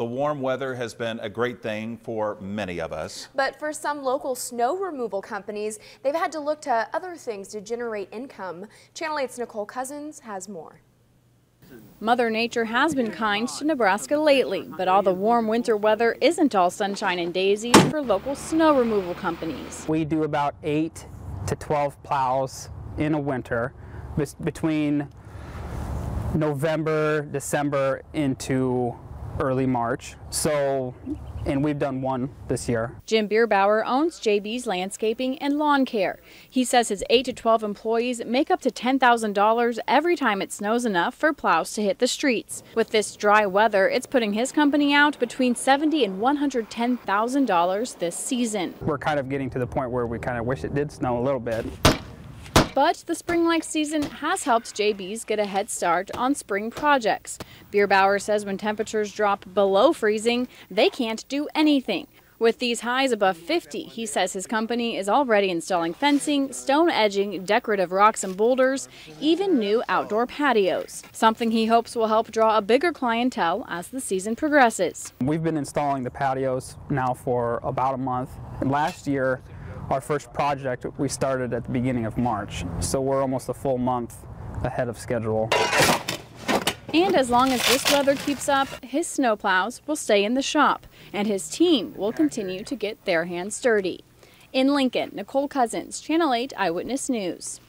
the warm weather has been a great thing for many of us. But for some local snow removal companies, they've had to look to other things to generate income. Channel 8's Nicole Cousins has more. Mother Nature has been kind to Nebraska lately, but all the warm winter weather isn't all sunshine and daisies for local snow removal companies. We do about 8 to 12 plows in a winter between November, December into early March. So, and we've done one this year. Jim Bierbauer owns JB's Landscaping and Lawn Care. He says his 8 to 12 employees make up to $10,000 every time it snows enough for plows to hit the streets. With this dry weather, it's putting his company out between 70 and $110,000 this season. We're kind of getting to the point where we kind of wish it did snow a little bit. But the spring-like season has helped JBs get a head start on spring projects. Bierbauer says when temperatures drop below freezing, they can't do anything. With these highs above 50, he says his company is already installing fencing, stone edging, decorative rocks and boulders, even new outdoor patios. Something he hopes will help draw a bigger clientele as the season progresses. We've been installing the patios now for about a month. Last year, our first project we started at the beginning of March, so we're almost a full month ahead of schedule. And as long as this weather keeps up, his snowplows will stay in the shop, and his team will continue to get their hands dirty. In Lincoln, Nicole Cousins, Channel 8 Eyewitness News.